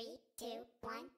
Three, two, one.